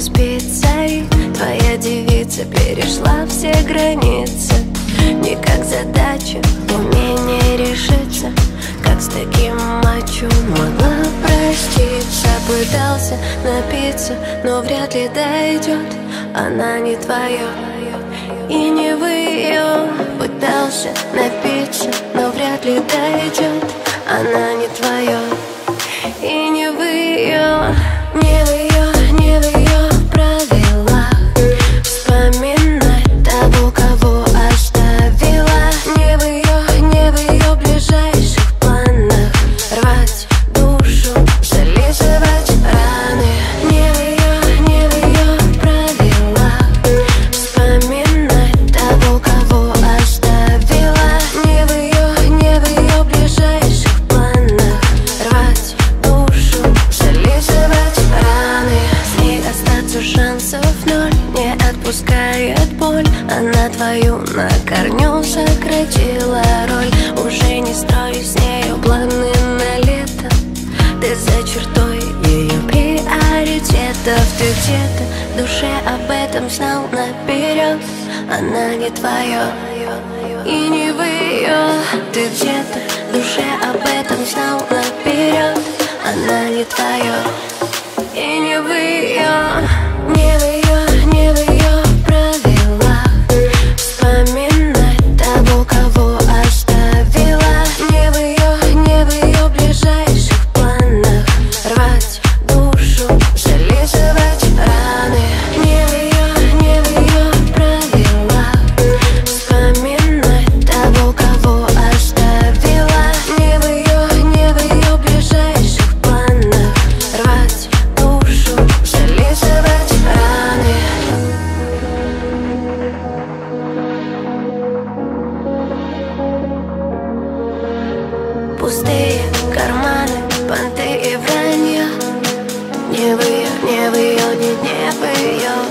спится И твоя девица перешла все границы. Не как задача, умение решиться Как с таким мачо могла проститься. Пытался напиться, но вряд ли дойдет Она не твоя и не в ее Пытался напиться, но вряд ли дойдет Она не твоя отпускает боль. Она твою на корню сократила роль. Уже не строй с нею планы на лето. Ты за чертой ее приоритетов. Ты где-то в душе об этом знал наперед. Она не твоя и не в ее Ты где-то в душе об этом знал наперед. Она не твоя и не в ее Пустые карманы, понты и вранье Не в ее, не в ее, не, не в ее